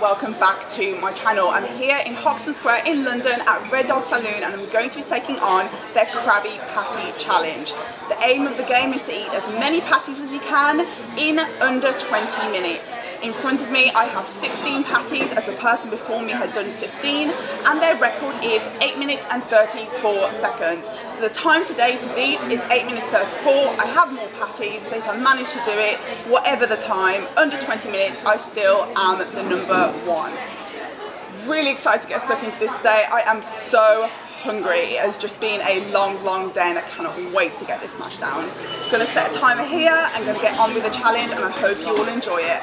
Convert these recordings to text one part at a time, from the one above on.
welcome back to my channel. I'm here in Hoxton Square in London at Red Dog Saloon and I'm going to be taking on their Krabby Patty Challenge. The aim of the game is to eat as many patties as you can in under 20 minutes. In front of me I have 16 patties as the person before me had done 15 and their record is 8 minutes and 34 seconds. So the time today to beat is 8 minutes 34. I have more patties so if I manage to do it, whatever the time, under 20 minutes I still am the number one. Really excited to get stuck into this day. I am so hungry. It has just been a long, long day and I cannot wait to get this smashed down. I'm gonna set a timer here, I'm gonna get on with the challenge and I hope you all enjoy it.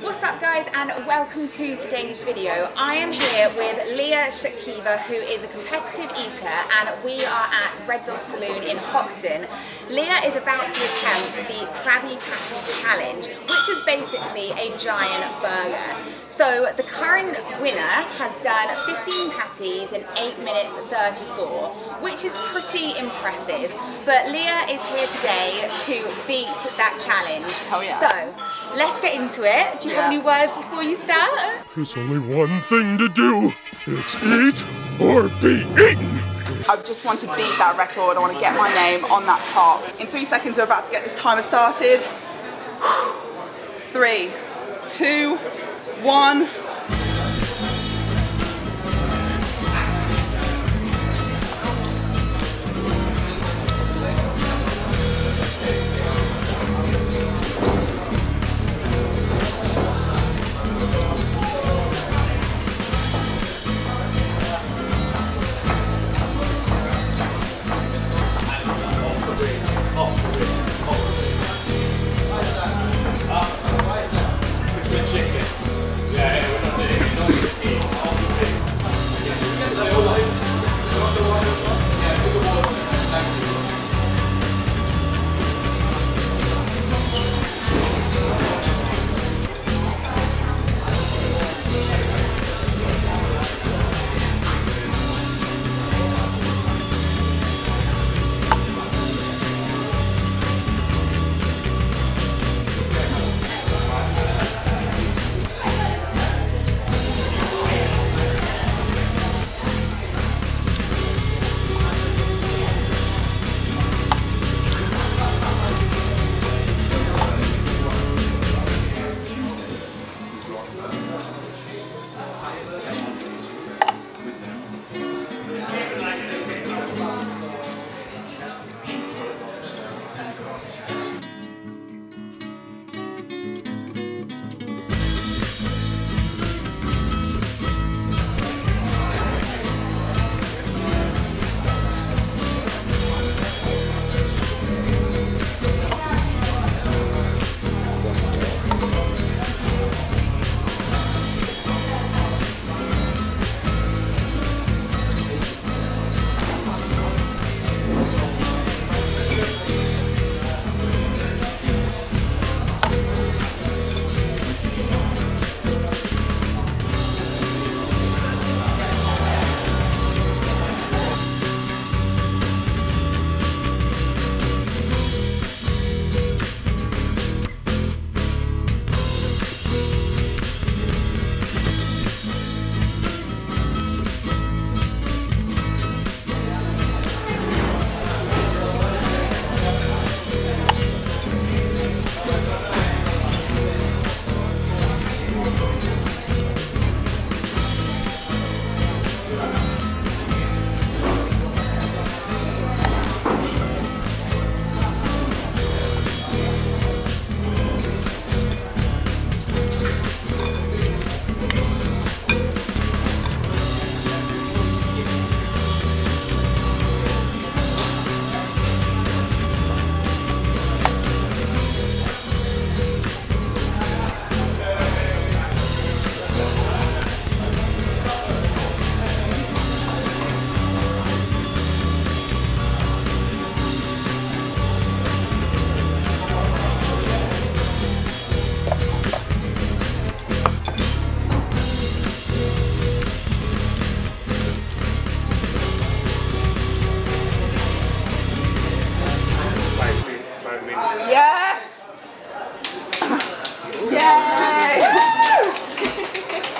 What's up guys and welcome to today's video. I am here with Leah Shutkever who is a competitive eater and we are at Red Dog Saloon in Hoxton. Leah is about to attempt the Krabby Patty Challenge which is basically a giant burger. So the current winner has done 15 patties in 8 minutes 34, which is pretty impressive. But Leah is here today to beat that challenge. Oh yeah. So let's get into it. Do you have any words before you start? There's only one thing to do. It's eat or be eaten. I just want to beat that record. I want to get my name on that top. In three seconds, we're about to get this timer started. Three, two, one.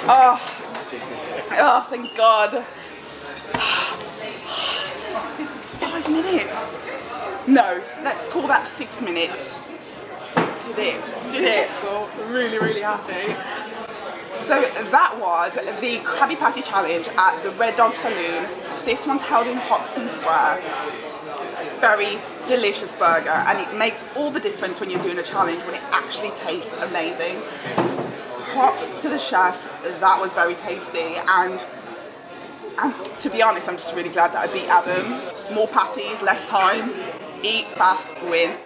Oh, oh thank God. Five minutes. No, let's call that six minutes. Did it, did it. Really, really happy. So that was the Krabby Patty Challenge at the Red Dog Saloon. This one's held in Hoxton Square. Very delicious burger and it makes all the difference when you're doing a challenge when it actually tastes amazing. Props to the chef, that was very tasty and and to be honest I'm just really glad that I beat Adam. More patties, less time, eat fast, win.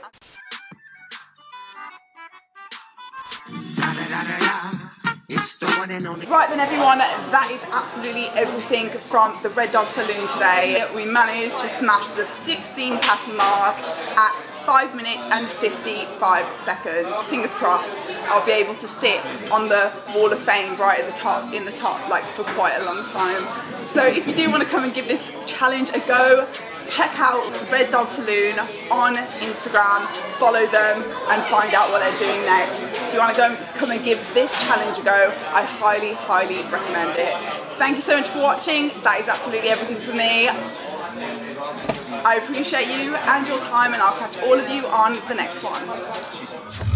Right then everyone, that is absolutely everything from the Red Dog Saloon today. We managed to smash the 16 patty mark at 5 minutes and 55 seconds. Fingers crossed I'll be able to sit on the wall of fame right at the top, in the top, like for quite a long time. So if you do want to come and give this challenge a go, check out Red Dog Saloon on Instagram, follow them and find out what they're doing next. If you want to go and come and give this challenge a go, I highly, highly recommend it. Thank you so much for watching. That is absolutely everything for me. I appreciate you and your time and I'll catch all of you on the next one.